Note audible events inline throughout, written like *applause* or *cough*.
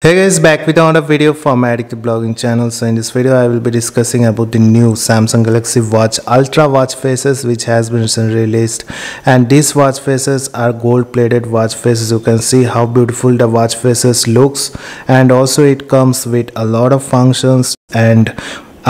Hey guys back with another video from my Addicted Blogging channel. So in this video I will be discussing about the new Samsung Galaxy Watch Ultra watch faces which has been recently released. And these watch faces are gold plated watch faces. You can see how beautiful the watch faces looks. And also it comes with a lot of functions and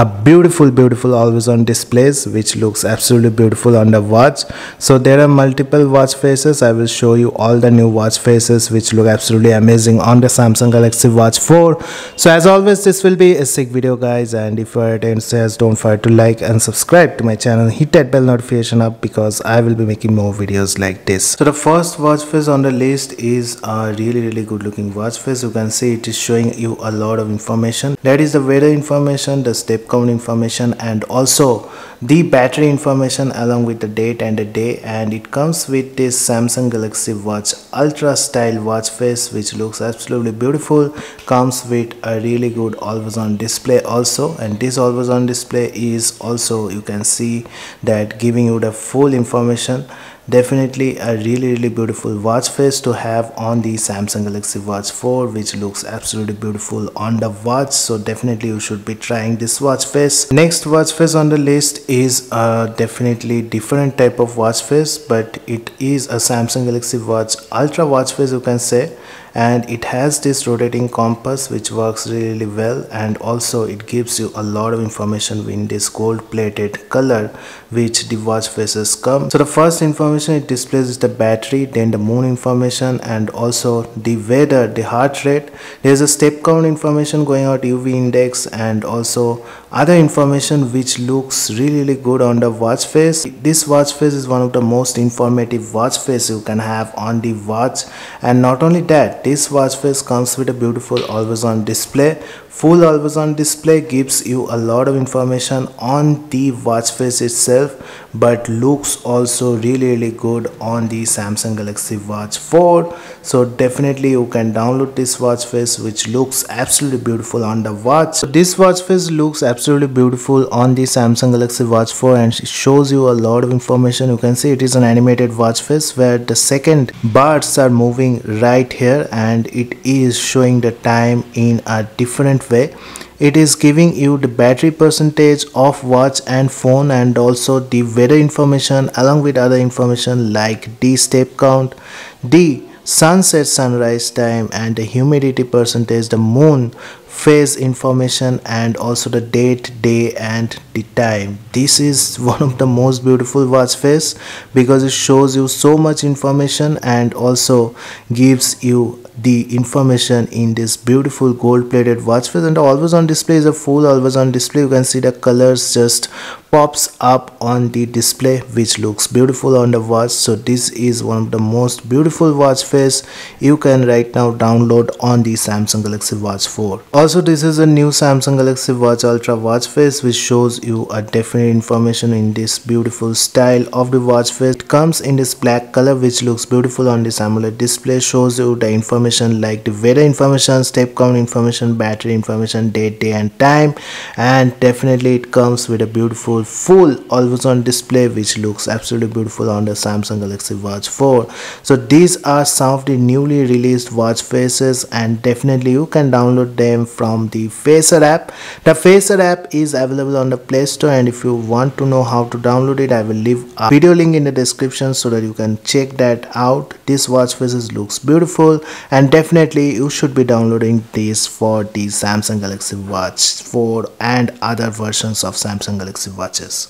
a beautiful beautiful always on displays which looks absolutely beautiful on the watch. So there are multiple watch faces. I will show you all the new watch faces which look absolutely amazing on the samsung galaxy watch 4 so as always this will be a sick video guys. And if you are says don't forget to like and subscribe to my channel. Hit that bell notification up because i will be making more videos like this. So the first watch face on the list is a really really good looking watch face. You can see it is showing you a lot of information. That is the weather information the step count information and also the battery information along with the date and the day. And it comes with this Samsung Galaxy Watch Ultra style watch face which looks absolutely beautiful. Comes with a really good always on display also. And this always on display is also you can see that giving you the full information definitely a really really beautiful watch face to have on the samsung galaxy watch 4 which looks absolutely beautiful on the watch. So definitely you should be trying this watch face. Next watch face on the list is a definitely different type of watch face but it is a samsung galaxy watch ultra watch face you can say and it has this rotating compass which works really well. And also it gives you a lot of information in this gold plated color which the watch faces come. So the first information it displays is the battery then the moon information and also the weather the heart rate. There's a step count information going out uv index and also other information which looks really, really good on the watch face. This watch face is one of the most informative watch face you can have on the watch. And not only that this watch face comes with a beautiful always on display. Full always on display gives you a lot of information on the watch face itself but looks also really really good on the samsung galaxy watch 4 so definitely you can download this watch face which looks absolutely beautiful on the watch. So this watch face looks absolutely beautiful on the samsung galaxy watch 4 and it shows you a lot of information. You can see it is an animated watch face where the second bars are moving right here and it is showing the time in a different way. It is giving you the battery percentage of watch and phone and also the weather information along with other information like the step count the sunset sunrise time and the humidity percentage the moon phase information and also the date day and the time. This is *laughs* one of the most beautiful watch face because it shows you so much information and also gives you the information in this beautiful gold plated watch face. And always on display is a full always on display. You can see the colors just pops up on the display which looks beautiful on the watch. So this is one of the most beautiful watch face you can right now download on the samsung galaxy watch 4 also this is a new samsung galaxy watch ultra watch face which shows you a definite information in this beautiful style of the watch face. It comes in this black color which looks beautiful on this amoled display shows you the information like the weather information step count information battery information date day and time. And definitely it comes with a beautiful full always on display which looks absolutely beautiful on the samsung galaxy watch 4 so these are some of the newly released watch faces and definitely you can download them from the facer app the facer app is available on the play store and if you want to know how to download it i will leave a video link in the description so that you can check that out this watch faces looks beautiful and definitely you should be downloading this for the Samsung Galaxy Watch 4 and other versions of Samsung Galaxy watches.